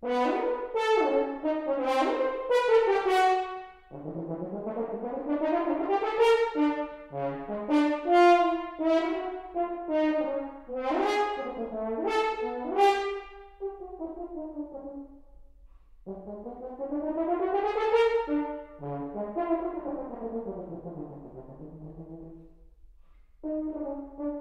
Thank Thank you.